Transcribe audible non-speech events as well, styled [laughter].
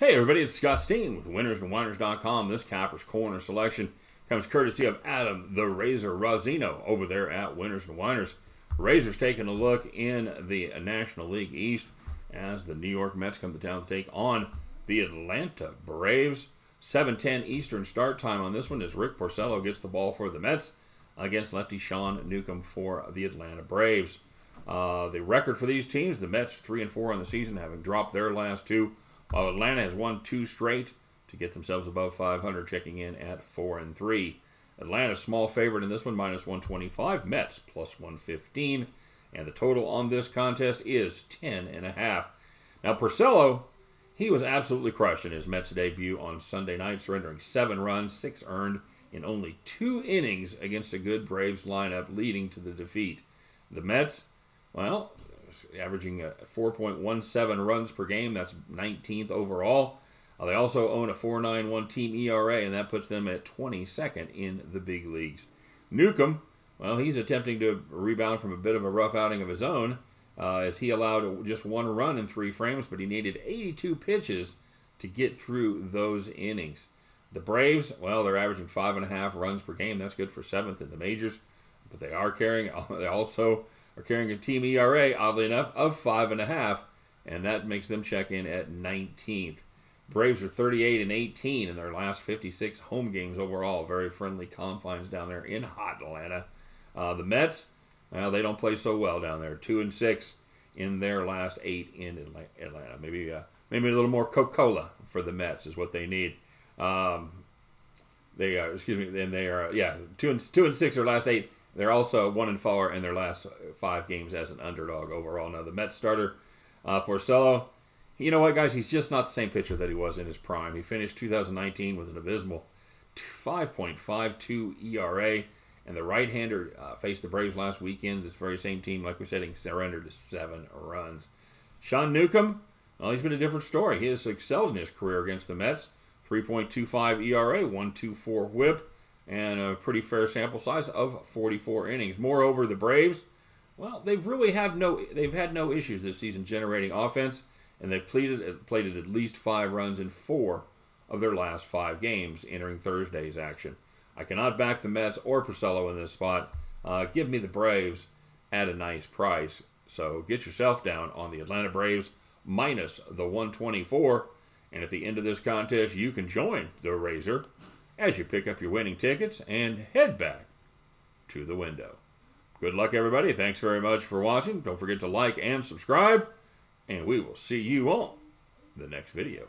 Hey everybody, it's Scott Steen with winnersandwhiners.com. This Capper's Corner selection comes courtesy of Adam the Razor Rosino over there at Winners and Whiners. Razor's taking a look in the National League East as the New York Mets come to town to take on the Atlanta Braves. 7:10 Eastern start time on this one as Rick Porcello gets the ball for the Mets against lefty Sean Newcomb for the Atlanta Braves. Uh, the record for these teams: the Mets three and four on the season, having dropped their last two while Atlanta has won two straight to get themselves above 500, checking in at 4 and 3. Atlanta, small favorite in this one, minus 125. Mets, plus 115. And the total on this contest is 10 and a half. Now, Porcello, he was absolutely crushed in his Mets debut on Sunday night, surrendering seven runs, six earned in only two innings against a good Braves lineup, leading to the defeat. The Mets, well, averaging 4.17 runs per game. That's 19th overall. Uh, they also own a 4.91 team ERA, and that puts them at 22nd in the big leagues. Newcomb, well, he's attempting to rebound from a bit of a rough outing of his own, uh, as he allowed just one run in three frames, but he needed 82 pitches to get through those innings. The Braves, well, they're averaging five and a half runs per game. That's good for seventh in the majors, but they are carrying. [laughs] They also are carrying a team ERA, oddly enough, of five and a half, and that makes them check in at 19th. Braves are 38 and 18 in their last 56 home games overall. Very friendly confines down there in hot Atlanta. Uh, the Mets, well, they don't play so well down there. Two and six in their last eight in Atlanta. Maybe uh, maybe a little more Coca-Cola for the Mets is what they need. Um, they are, excuse me, then they are, yeah, two and two and six their last eight they're also one and four in their last five games as an underdog overall. Now the Mets starter, uh, Porcello, you know what, guys? He's just not the same pitcher that he was in his prime. He finished 2019 with an abysmal 5.52 ERA, and the right-hander uh, faced the Braves last weekend. This very same team, like we said, he surrendered seven runs. Sean Newcomb, well, he's been a different story. He has excelled in his career against the Mets. 3.25 ERA, 1.24 WHIP and a pretty fair sample size of 44 innings. Moreover, the Braves, well, they've really had no they've had no issues this season generating offense, and they've pleaded, played at least five runs in four of their last five games entering Thursday's action. I cannot back the Mets or Porcello in this spot. Uh, give me the Braves at a nice price. So get yourself down on the Atlanta Braves minus the 124. And at the end of this contest, you can join the Razor as you pick up your winning tickets and head back to the window. Good luck, everybody. Thanks very much for watching. Don't forget to like and subscribe, and we will see you on the next video.